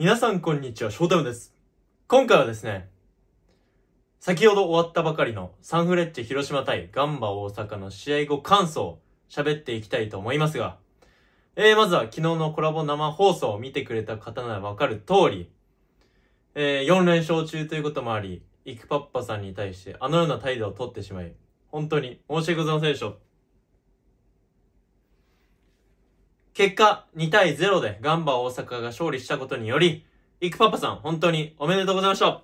皆さんこんにちは、翔太郎です。今回はですね、先ほど終わったばかりのサンフレッチェ広島対ガンバ大阪の試合後感想を喋っていきたいと思いますが、えー、まずは昨日のコラボ生放送を見てくれた方ならわかる通り、えー、4連勝中ということもあり、イクパッパさんに対してあのような態度を取ってしまい、本当に申し訳ございませんでした。結果、2対0でガンバ大阪が勝利したことにより、イクパパさん、本当におめでとうございました。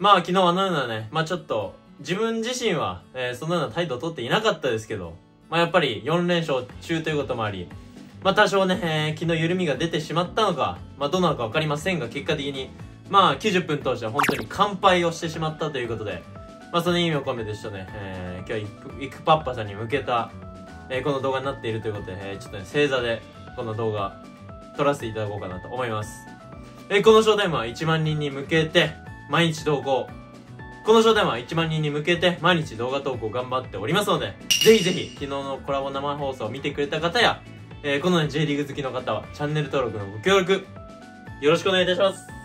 まあ、昨日あのようなね、まあちょっと、自分自身は、えー、そのような態度を取っていなかったですけど、まあやっぱり4連勝中ということもあり、まあ多少ね、えー、昨日緩みが出てしまったのか、まあどうなのかわかりませんが、結果的に、まあ90分通して本当に完敗をしてしまったということで、まあその意味を込めてちょっとね、えー、今日はイクパッパさんに向けた、えー、この動画になっているということで、えー、ちょっとね、正座でこの動画撮らせていただこうかなと思います。えー、このショータイムは1万人に向けて、毎日投稿。このショータイムは1万人に向けて、毎日動画投稿頑張っておりますので、ぜひぜひ、昨日のコラボ生放送を見てくれた方や、えー、このね、J リーグ好きの方は、チャンネル登録のご協力、よろしくお願いいたします。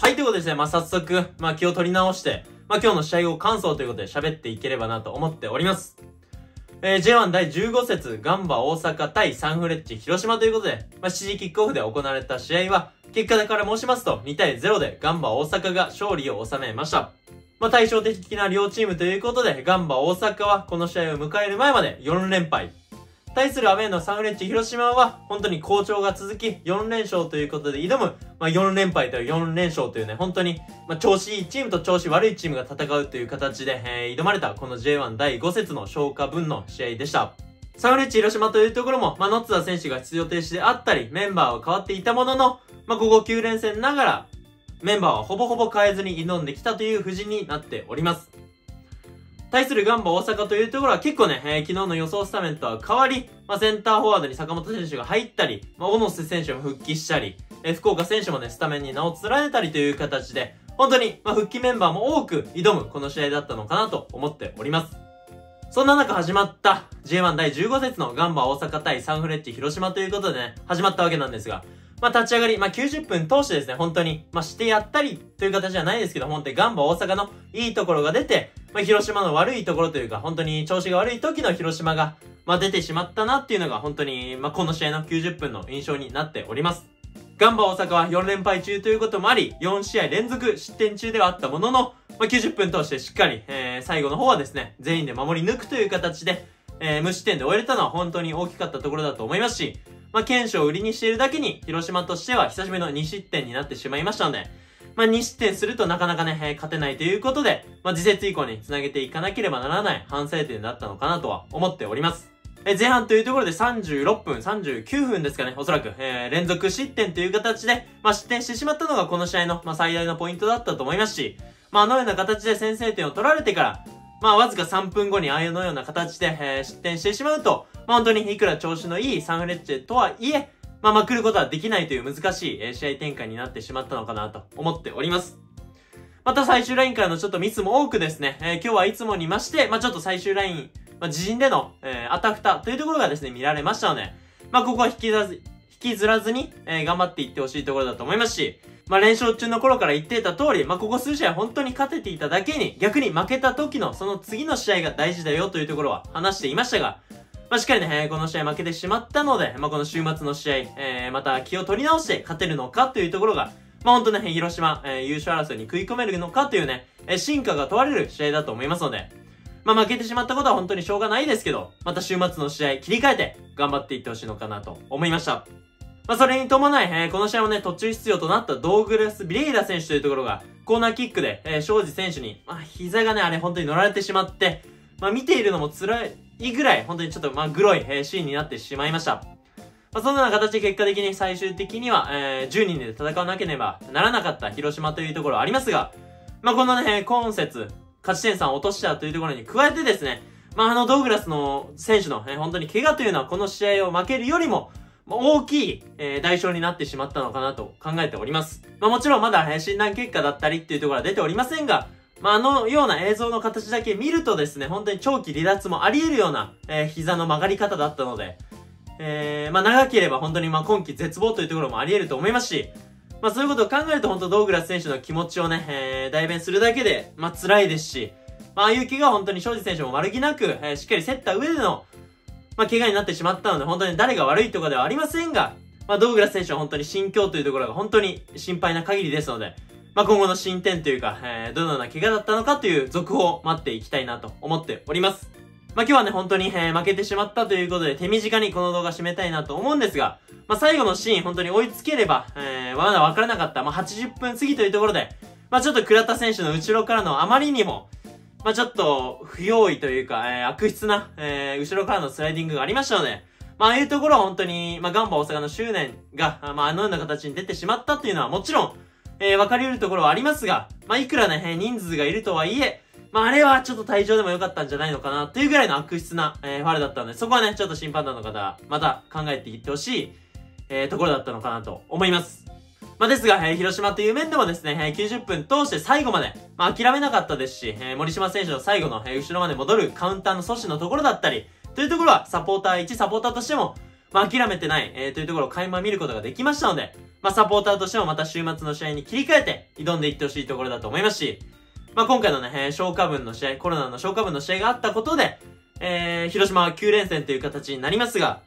はい、ということでですね、まあ、早速、まあ、気を取り直して、まあ、今日の試合後感想ということで喋っていければなと思っております。えー、J1 第15節ガンバ大阪対サンフレッチ広島ということで、まあ、7時キックオフで行われた試合は、結果だから申しますと、2対0でガンバ大阪が勝利を収めました。まあ、対照的な両チームということで、ガンバ大阪はこの試合を迎える前まで4連敗。対するアウェーのサンフレッチェ広島は、本当に好調が続き、4連勝ということで挑む、まあ、4連敗という4連勝というね、本当に、まあ、調子いいチームと調子悪いチームが戦うという形で、えー、挑まれた、この J1 第5節の消化分の試合でした。サンフレッチェ広島というところも、まあ、ノッツダ選手が出場停止であったり、メンバーは変わっていたものの、まあ、ここ9連戦ながら、メンバーはほぼほぼ変えずに挑んできたという布陣になっております。対するガンバ大阪というところは結構ね、えー、昨日の予想スタメンとは変わり、まあ、センターフォワードに坂本選手が入ったり、まあ、小野瀬選手も復帰したり、えー、福岡選手もね、スタメンに名を連ねたりという形で、本当に、まあ、復帰メンバーも多く挑むこの試合だったのかなと思っております。そんな中始まった J1 第15節のガンバ大阪対サンフレッチェ広島ということでね、始まったわけなんですが、まあ、立ち上がり、まあ、90分通してですね、本当に、まあ、してやったりという形じゃないですけど、本当にガンバ大阪のいいところが出て、まあ、広島の悪いところというか、本当に調子が悪い時の広島が、まあ、出てしまったなっていうのが、本当に、まあ、この試合の90分の印象になっております。ガンバ大阪は4連敗中ということもあり、4試合連続失点中ではあったものの、まあ、90分通してしっかり、えー、最後の方はですね、全員で守り抜くという形で、えー、無失点で終えれたのは本当に大きかったところだと思いますし、まあ、検証を売りにしているだけに、広島としては久しぶりの2失点になってしまいましたので、まあ、2失点するとなかなかね、勝てないということで、まあ、次節以降に繋げていかなければならない反省点だったのかなとは思っております。え前半というところで36分、39分ですかね、おそらく、えー、連続失点という形で、まあ、失点してしまったのがこの試合の、まあ、最大のポイントだったと思いますし、まあ、あのような形で先制点を取られてから、まあ、わずか3分後にああいうのような形で、えー、失点してしまうと、まあ、本当にいくら調子のいいサンフレッチェとはいえ、まあ、まくることはできないという難しい、試合展開になってしまったのかなと思っております。また最終ラインからのちょっとミスも多くですね、えー、今日はいつもにまして、まあ、ちょっと最終ライン、まあ、自陣での、えー、アタフタというところがですね、見られましたので、まあ、ここは引きずらず、引きずらずに、えー、頑張っていってほしいところだと思いますし、まあ、連勝中の頃から言ってた通り、まあ、ここ数試合本当に勝てていただけに、逆に負けた時のその次の試合が大事だよというところは話していましたが、まあ、しっかりね、この試合負けてしまったので、まあ、この週末の試合、えー、また気を取り直して勝てるのかというところが、まあ、本当ね、広島、えー、優勝争いに食い込めるのかというね、えー、進化が問われる試合だと思いますので、まあ、負けてしまったことは本当にしょうがないですけど、また週末の試合切り替えて頑張っていってほしいのかなと思いました。まあ、それに伴い、えー、この試合もね、途中出場となったドーグラス・ビレイラ選手というところが、コーナーキックで、えー、庄司選手に、まあ、膝がね、あれ本当に乗られてしまって、まあ、見ているのも辛いいぐらい、本当にちょっと、まあ、グロい、シーンになってしまいました。まあ、そんなような形で結果的に最終的には、えー、10人で戦わなければならなかった広島というところありますが、まあ、このね、今節、勝ち点3を落としたというところに加えてですね、まあ、あの、ドーグラスの選手の、えー、本当に怪我というのはこの試合を負けるよりも、大きい、えー、代償になってしまったのかなと考えております。まあもちろんまだ、えー、診断結果だったりっていうところは出ておりませんが、まあ、あのような映像の形だけ見るとですね、本当に長期離脱もあり得るような、えー、膝の曲がり方だったので、えー、まあ、長ければ本当にまあ、今季絶望というところもあり得ると思いますし、まあ、そういうことを考えると本当ドーグラス選手の気持ちをね、えー、代弁するだけで、まあ、辛いですし、まあ、ああいう怪我は本当に庄司選手も悪気なく、えー、しっかり競った上での、まあ、怪我になってしまったので、本当に誰が悪いとかではありませんが、まあ、ドーグラス選手は本当に心境というところが本当に心配な限りですので、まあ、今後の進展というか、えー、どのような怪我だったのかという続報を待っていきたいなと思っております。まあ、今日はね、本当に、えー、負けてしまったということで、手短にこの動画締めたいなと思うんですが、まあ、最後のシーン、本当に追いつければ、えー、まだわからなかった、まあ、80分過ぎというところで、まあ、ちょっと倉田選手の後ろからのあまりにも、まあ、ちょっと、不用意というか、えー、悪質な、えー、後ろからのスライディングがありましたので、まあ、ああいうところは本当に、まあ、ガンバ大阪の執念が、まあ、あのような形に出てしまったっていうのはもちろん、えー、分かり得るところはありますが、まあ、いくらね、人数がいるとはいえ、まあ、あれはちょっと退場でもよかったんじゃないのかな、というぐらいの悪質な、えー、ファールだったので、そこはね、ちょっと審判団の方、また考えていってほしい、えー、ところだったのかなと思います。まあ、ですが、えー、広島という面でもですね、えー、90分通して最後まで、まあ、諦めなかったですし、えー、森島選手の最後の、えー、後ろまで戻るカウンターの阻止のところだったり、というところは、サポーター、1サポーターとしても、まあ、諦めてない、えー、というところを垣間見ることができましたので、まあ、サポーターとしてもまた週末の試合に切り替えて挑んでいってほしいところだと思いますし、まあ、今回のね、えー、消化分の試合、コロナの消化分の試合があったことで、えー、広島は9連戦という形になりますが、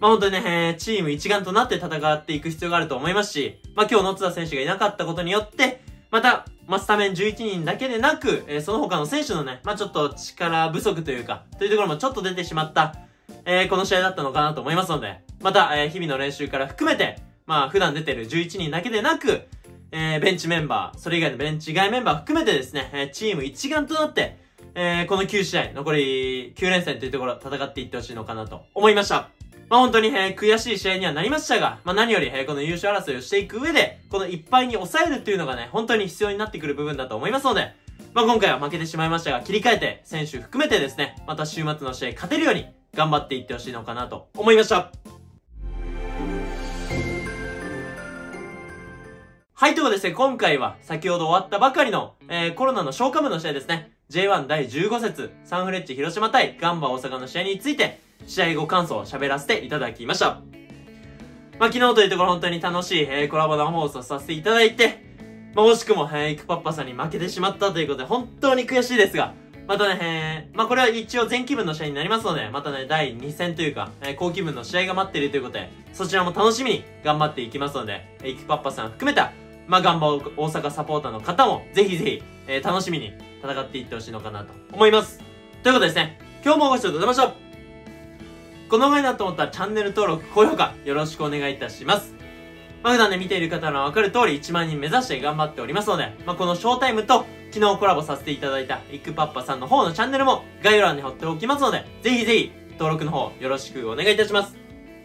まあ、本当にね、えー、チーム一丸となって戦っていく必要があると思いますし、まあ、今日野津田選手がいなかったことによって、また、まあ、スタメン11人だけでなく、えー、その他の選手のね、まあ、ちょっと力不足というか、というところもちょっと出てしまった、えー、この試合だったのかなと思いますので、また、えー、日々の練習から含めて、まあ、普段出てる11人だけでなく、えー、ベンチメンバー、それ以外のベンチ外メンバー含めてですね、え、チーム一丸となって、え、この9試合、残り9連戦というところ、戦っていってほしいのかなと思いました。まあ本当に、え、悔しい試合にはなりましたが、まあ何より、え、この優勝争いをしていく上で、このいっぱいに抑えるっていうのがね、本当に必要になってくる部分だと思いますので、まあ今回は負けてしまいましたが、切り替えて、選手含めてですね、また週末の試合勝てるように、頑張っていってほしいのかなと思いました。はい、ということでですね、今回は先ほど終わったばかりの、えー、コロナの消化部の試合ですね。J1 第15節、サンフレッチ広島対ガンバ大阪の試合について、試合後感想を喋らせていただきました。まあ、昨日というところ本当に楽しい、えー、コラボ生放送させていただいて、まあ、惜しくも、えー、イクパッパさんに負けてしまったということで、本当に悔しいですが、またね、まあ、これは一応前期分の試合になりますので、またね、第2戦というか、えー、後期分の試合が待っているということで、そちらも楽しみに頑張っていきますので、えーイクパッパさん含めた、まあ、ガンバ大阪サポーターの方も、ぜひぜひ、えー、楽しみに戦っていってほしいのかなと思います。ということですね、今日もご視聴ありがとうございましたこの前だと思ったらチャンネル登録、高評価、よろしくお願いいたします。まあ、普段ね、見ている方はわかる通り1万人目指して頑張っておりますので、まあ、このショータイムと昨日コラボさせていただいたイックパッパさんの方のチャンネルも概要欄に貼っておきますので、ぜひぜひ登録の方よろしくお願いいたします。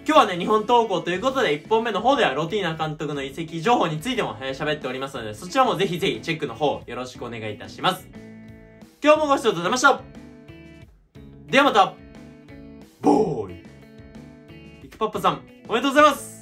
今日はね、日本投稿ということで、1本目の方ではロティーナ監督の移籍情報についても喋、えー、っておりますので、そちらもぜひぜひチェックの方よろしくお願いいたします。今日もご視聴ありがとうございましたではまたボーイイクパッパさん、おめでとうございます